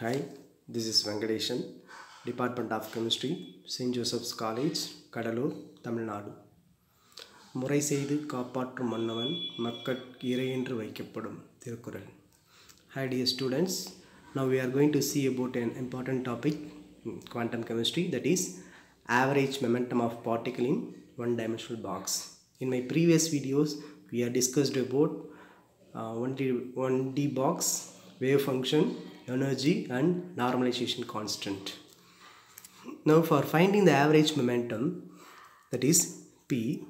Hi, this is Venkateshan, Department of Chemistry, St. Joseph's College, Cuddalore, Tamil Nadu. Murai செய்து காப்பாற்றும் மன்னவன் மக்கட் இறையென்று வைக்கப்படும் Thirukkural Hi dear students, now we are going to see about an important topic in quantum chemistry that is average momentum of particle in one dimensional box. In my previous videos, we have discussed about uh, 1D, 1D box wave function, energy and normalization constant. Now for finding the average momentum that is P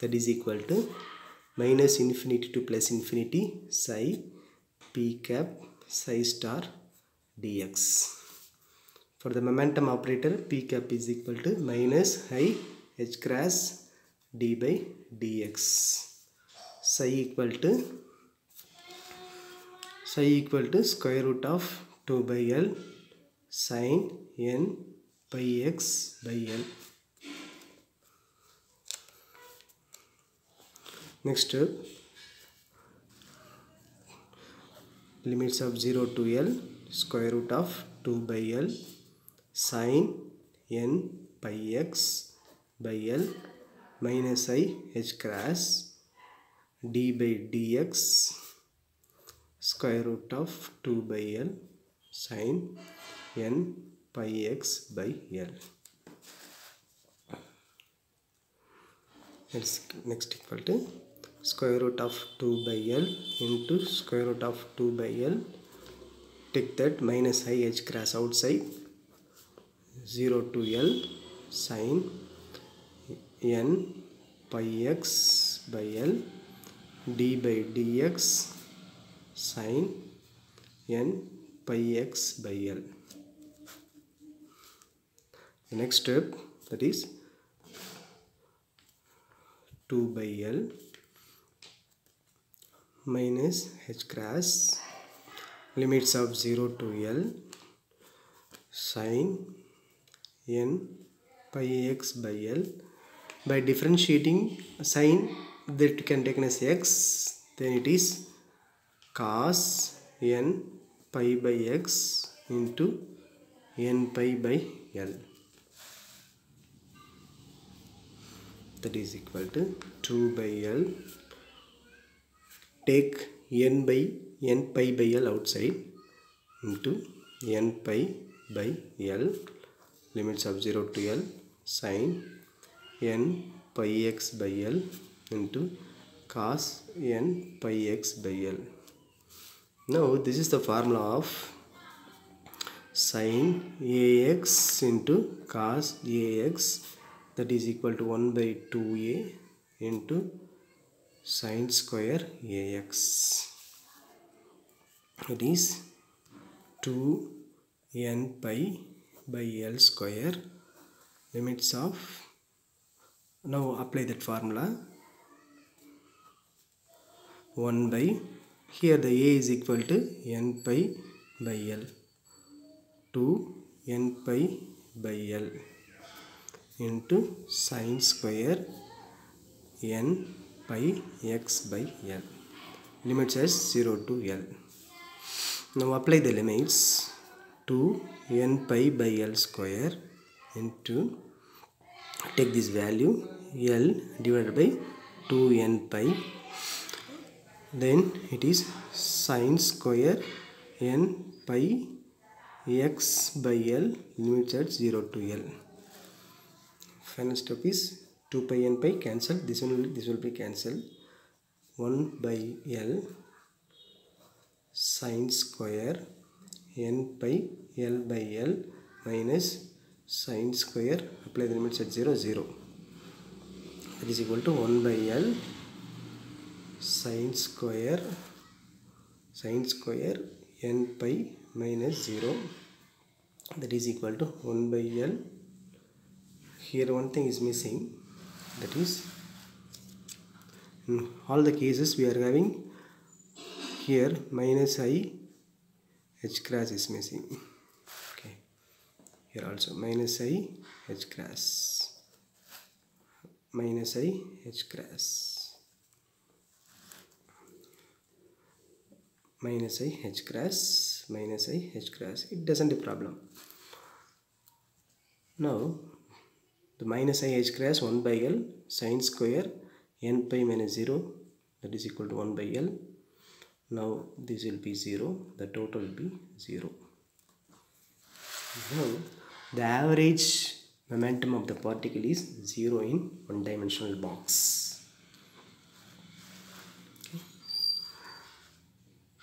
that is equal to minus infinity to plus infinity psi p cap psi star dx. For the momentum operator p cap is equal to minus i h cross d by dx. Psi equal to psi equal to square root of 2 by L sin n pi x by L. Next limits of 0 to L square root of 2 by L sin n pi x by L minus i h cross d by dx square root of 2 by L sine n pi x by L. That's next equal to square root of 2 by L into square root of 2 by L. Take that minus i h cross outside 0 to L sine n pi x by L d by dx sin n pi x by L. The next step that is 2 by L minus h cross limits of 0 to L sin n pi x by L by differentiating sin that can taken as x then it is cos n pi by x into n pi by L. That is equal to 2 by L. Take n by n pi by L outside into n pi by L. Limits of 0 to L. Sin n pi x by L into cos n pi x by L. Now this is the formula of sin ax into cos ax that is equal to 1 by 2a into sine square ax. It is 2 n pi by L square limits of now apply that formula 1 by here the a is equal to n pi by L. 2 n pi by L into sine square n pi x by L. Limits as 0 to L. Now apply the limits 2 n pi by L square into take this value L divided by 2 n pi then it is sine square n pi x by L limits at 0 to L. Final step is 2 pi n pi cancel this one will, this will be cancelled. 1 by L sine square n pi L by L minus sine square. Apply the limits at 0 0 that is equal to 1 by L sine square sine square n pi minus 0 that is equal to 1 by L. Here one thing is missing that is in all the cases we are having here minus i h cross is missing. Okay. Here also minus i h cross. Minus i h cross minus i h cross minus i h cross it doesn't a problem. Now the minus i h cross 1 by l sine square n pi minus 0 that is equal to 1 by l. Now this will be 0 the total will be 0 now the average momentum of the particle is 0 in one dimensional box